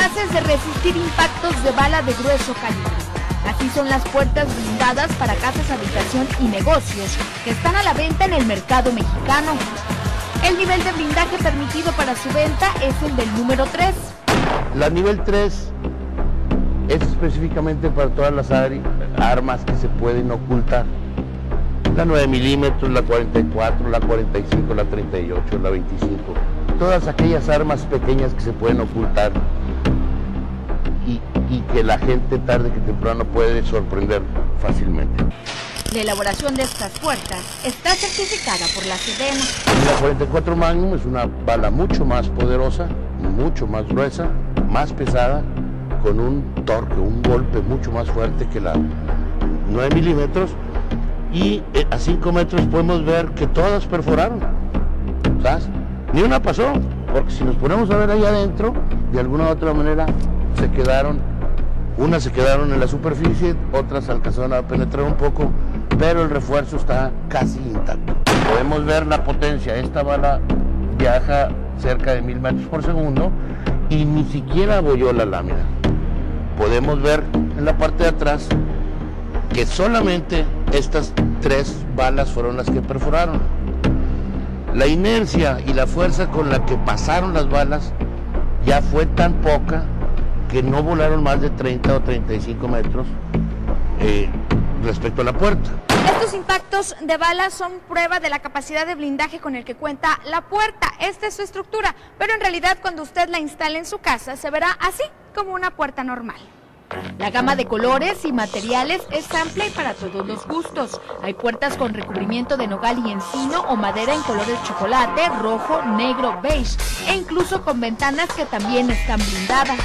capaces de resistir impactos de bala de grueso calibre. Así son las puertas blindadas para casas, habitación y negocios que están a la venta en el mercado mexicano. El nivel de blindaje permitido para su venta es el del número 3. La nivel 3 es específicamente para todas las armas que se pueden ocultar. La 9 milímetros, la 44, la 45, la 38, la 25. Todas aquellas armas pequeñas que se pueden ocultar y, que la gente tarde que temprano puede sorprender fácilmente. La elaboración de estas puertas está certificada por la Sedena. La 44 Magnum es una bala mucho más poderosa, mucho más gruesa, más pesada, con un torque, un golpe mucho más fuerte que la 9 milímetros. Y eh, a 5 metros podemos ver que todas perforaron. ¿Sabes? Ni una pasó, porque si nos ponemos a ver ahí adentro, de alguna u otra manera se quedaron, unas se quedaron en la superficie, otras alcanzaron a penetrar un poco pero el refuerzo está casi intacto. Podemos ver la potencia, esta bala viaja cerca de mil metros por segundo y ni siquiera abolló la lámina. Podemos ver en la parte de atrás que solamente estas tres balas fueron las que perforaron. La inercia y la fuerza con la que pasaron las balas ya fue tan poca que no volaron más de 30 o 35 metros eh, respecto a la puerta. Estos impactos de balas son prueba de la capacidad de blindaje con el que cuenta la puerta. Esta es su estructura, pero en realidad cuando usted la instale en su casa se verá así como una puerta normal. La gama de colores y materiales es amplia y para todos los gustos. Hay puertas con recubrimiento de nogal y encino o madera en colores chocolate, rojo, negro, beige e incluso con ventanas que también están blindadas.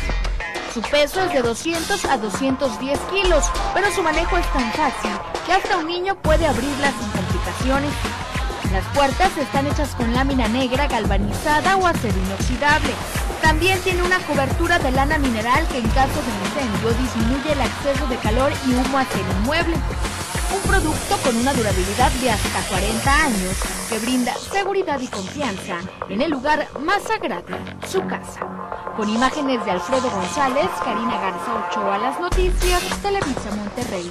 Su peso es de 200 a 210 kilos, pero su manejo es tan fácil que hasta un niño puede abrirlas sin complicaciones. Las puertas están hechas con lámina negra galvanizada o acero inoxidable. También tiene una cobertura de lana mineral que en caso de incendio disminuye el acceso de calor y humo hacia el inmueble. Un producto con una durabilidad de hasta 40 años que brinda seguridad y confianza en el lugar más sagrado, su casa. Con imágenes de Alfredo González, Karina Garza Ochoa, las noticias, Televisa Monterrey.